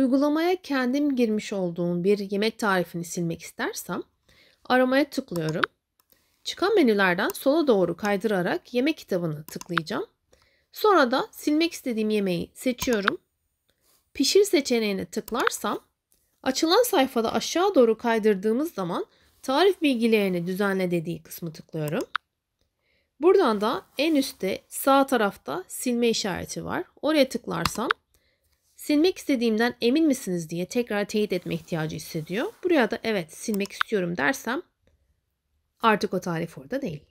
Uygulamaya kendim girmiş olduğum bir yemek tarifini silmek istersem aramaya tıklıyorum. Çıkan menülerden sola doğru kaydırarak yemek kitabını tıklayacağım. Sonra da silmek istediğim yemeği seçiyorum. Pişir seçeneğine tıklarsam açılan sayfada aşağı doğru kaydırdığımız zaman tarif bilgilerini düzenle dediği kısmı tıklıyorum. Buradan da en üstte sağ tarafta silme işareti var. Oraya tıklarsam silmek istediğimden emin misiniz diye tekrar teyit etme ihtiyacı hissediyor. Buraya da evet silmek istiyorum dersem artık o tarif orada değil.